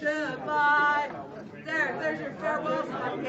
Goodbye. There, there's your farewell song.